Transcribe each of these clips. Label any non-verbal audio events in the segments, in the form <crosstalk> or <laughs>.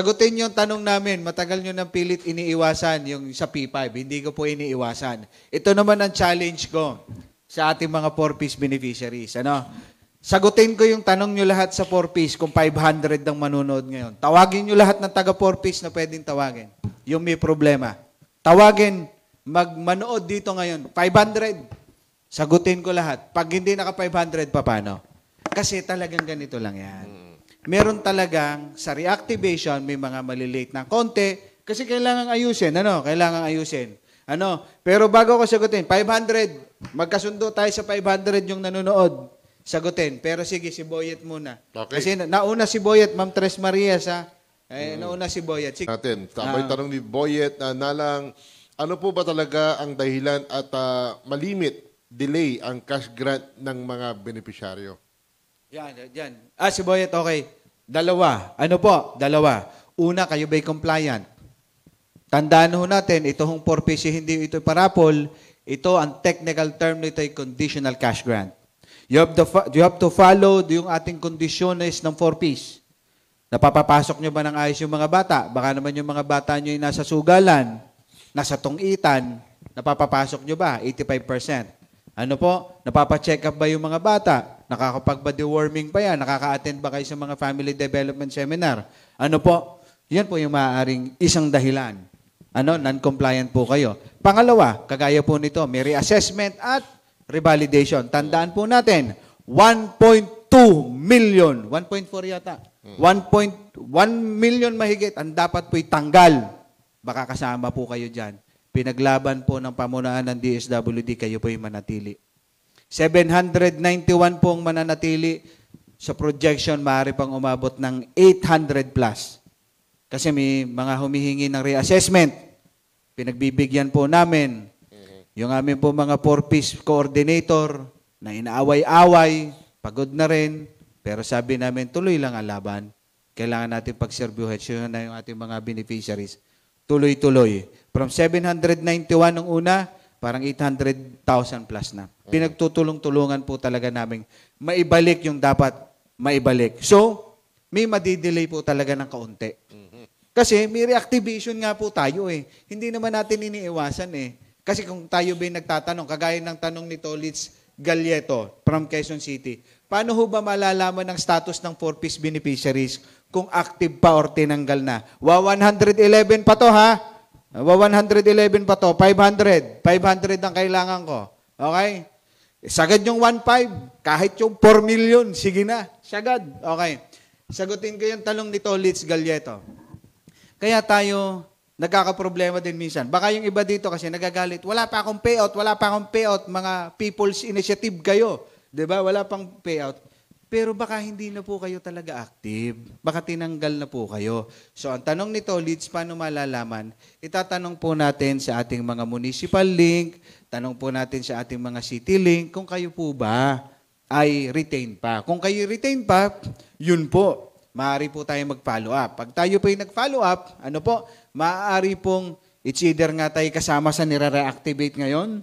Sagutin yung tanong namin, matagal nyo ng pilit iniiwasan yung sa P5. Hindi ko po iniiwasan. Ito naman ang challenge ko sa ating mga 4-piece beneficiaries. Ano? Sagutin ko yung tanong nyo lahat sa 4-piece kung 500 ang manunood ngayon. Tawagin nyo lahat ng taga 4-piece na pwedeng tawagin. Yung may problema. Tawagin, magmanood dito ngayon. 500. Sagutin ko lahat. Pag hindi naka 500, paano? Kasi talagang ganito lang yan. Meron talagang sa reactivation may mga malilate ng konti kasi kailangan ayusin. Ano? Kailangan ayusin. Ano? Pero bago ko sagutin, 500. Magkasundo tayo sa 500 yung nanonood. Sagutin. Pero sige, si Boyet muna. Okay. Kasi na- nauna si Boyet, Ma'am Tres Marias, ha? Eh, nauna si Boyet. Sige. natin. Yung Ah. tanong ni Boyet na nalang, ano po ba talaga ang dahilan at ah, malimit, delay ang cash grant ng mga benepisyaryo? Yan, yan. Ah, si Boyet, okay. Dalawa. Ano po? Dalawa. Una, kayo ba'y compliant? Tandaan ho natin, ito hong 4PC, hindi ito parapol. Ito, ang technical term nito ay conditional cash grant. You have to, you have to follow yung ating conditions ng 4Ps. Napapapasok nyo ba ng ayos yung mga bata? Baka naman yung mga bata nyo ay nasa sugalan, nasa tungitan, napapapasok nyo ba? 85%. Ano po? Napapacheck up ba yung mga bata? Nakakapag deworming pa yan? Nakaka-attend ba kayo sa mga family development seminar? Ano po? Yan po yung maaaring isang dahilan. Ano? Non-compliant po kayo. Pangalawa, kagaya po nito, may reassessment at revalidation. Tandaan po natin, 1.2 million, 1.4 yata, 1.1 million mahigit ang dapat po'y tanggal. Baka kasama po kayo dyan. Pinaglaban po ng pamunaan ng DSWD, kayo po'y manatili. 791 pong mananatili sa projection, maaari pang umabot ng 800 plus. Kasi may mga humihingi ng reassessment. Pinagbibigyan po namin yung aming po mga four-piece coordinator na inaaway-away, pagod na rin, pero sabi namin, tuloy lang ang laban. Kailangan natin pagserbyuhin. Siya na yung ating mga beneficiaries. Tuloy-tuloy. From 791 nung una, parang 800,000 plus na. Pinagtutulong-tulungan po talaga namin maibalik yung dapat maibalik. So, may madidelay po talaga ng kaunti. Kasi may reactivation nga po tayo eh. Hindi naman natin iniiwasan eh. Kasi kung tayo ba nagtatanong, kagaya ng tanong ni Tolitz Galieto from Quezon City, paano ho ba malalaman ng status ng 4-piece beneficiaries kung active pa or tinanggal na? Wa 111 pa to ha? Wa 111 pa to, 500. 500 ang kailangan ko. Okay? Sagad yung 1.5, kahit yung 4 million, sige na. Sagad. Okay. Sagutin ko yung talong ni Tolitz Galieto. Kaya tayo nagkakaproblema din minsan. Baka yung iba dito kasi nagagalit, wala pa akong payout, wala pa akong payout, mga people's initiative kayo. ba? Wala pang payout. Pero baka hindi na po kayo talaga active. Baka tinanggal na po kayo. So ang tanong nito, leads, paano malalaman? Itatanong po natin sa ating mga municipal link, tanong po natin sa ating mga city link, kung kayo po ba ay retain pa. Kung kayo retain pa, yun po. Maaari po tayo mag-follow up. Pag tayo po yung nag-follow up, ano po, maaari pong it's either nga tayo kasama sa nire-reactivate ngayon,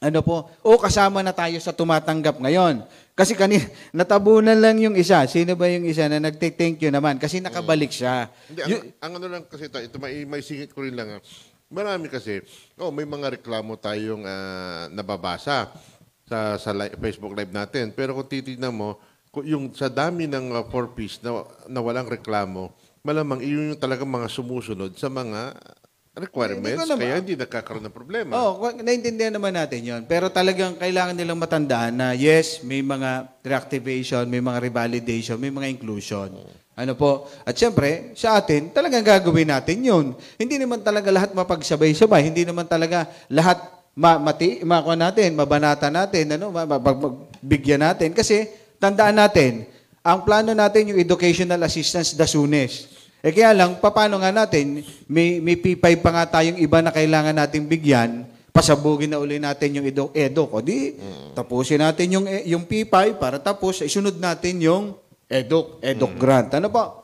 ano po, o kasama na tayo sa tumatanggap ngayon. Kasi kanina, <laughs> natabunan lang yung isa. Sino ba yung isa na nagte-thank you naman? Kasi nakabalik siya. Hindi, ang, ang ano lang kasi, ito, ito may, may singit ko rin lang. ah. Marami kasi, oh, may mga reklamo tayong ah, nababasa sa, sa li- Facebook Live natin. Pero kung titignan mo, yung sa dami ng uh, four-piece na, na walang reklamo, malamang iyon yung talagang mga sumusunod sa mga requirements, Hindi kaya hindi nagkakaroon ng problema. Oo, oh, naintindihan naman natin yon. Pero talagang kailangan nilang matandaan na yes, may mga reactivation, may mga revalidation, may mga inclusion. Ano po? At siyempre, sa atin, talagang gagawin natin yun. Hindi naman talaga lahat mapagsabay-sabay. Hindi naman talaga lahat ma mati, makuha natin, mabanata natin, ano, ma- ma- magbigyan natin. Kasi, tandaan natin, ang plano natin yung educational assistance dasunes. Eh kaya lang, paano nga natin, may, may P5 pa nga tayong iba na kailangan nating bigyan, pasabugin na uli natin yung edo, edo. O di, tapusin natin yung, yung P5 para tapos, isunod natin yung edok, edok grant. Ano po?